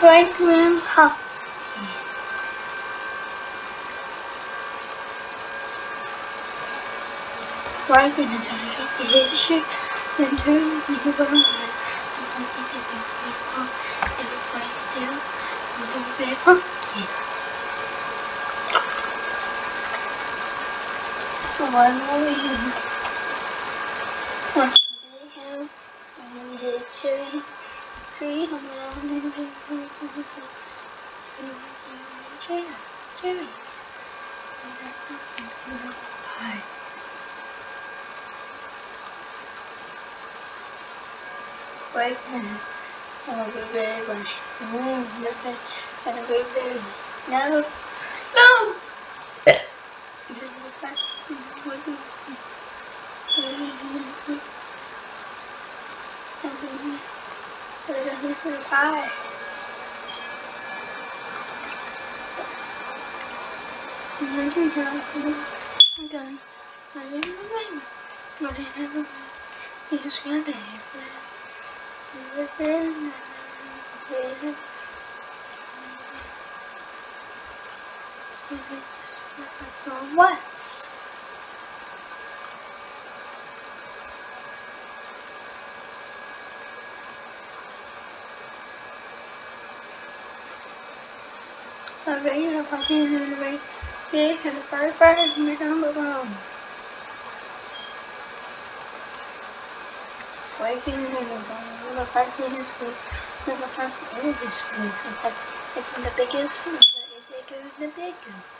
Franklin Hockey. Franklin hit shoot and turn the ball and Hockey did the ball and the play still and the Hockey. One more in. One they have and we hit three three home run and cherries. Hi. Right now, I'm a berry bunch. Mmm, look at and a great berry. No, no! Pie. I'm done. I didn't know. I didn't know. You just got it. What? I'm ready to fucking do the right thing and the fire fire and the number one. Waking in the the parking is good. The parking is good. It's the biggest, the the bigger.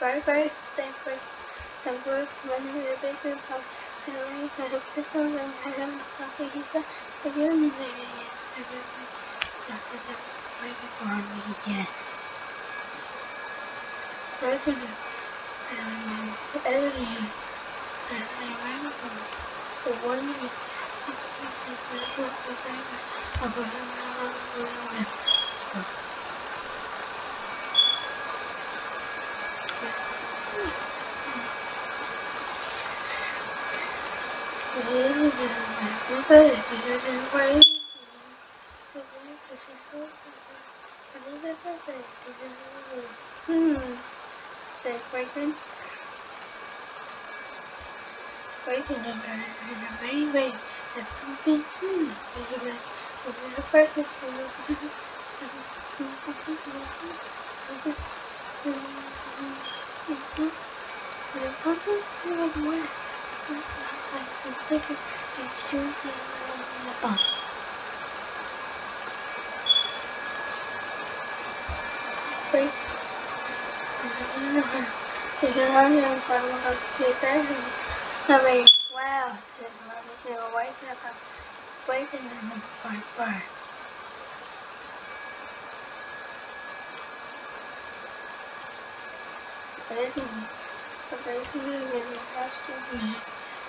Bye bye, same. And work when the bigger pop. And only had a pistol and had a coffee. He's got a young lady. That was a very for me, yeah. Working and editing. And I ran for one week. Hmm. Say fragrant. Waiting on her in a very. That's something. Hmm. Very well. Hmm. Say fragrance. Quấy thì nhìn cả là máy về là thông tin hmm. thì là thì là fragrance thì là Thank you. Đấy thì Ở đấy thì mình có sự gì Rồi thì biết là người bạn Là mình thì là mình Thì Đấy thì Mình phải là con đi Phải là phải là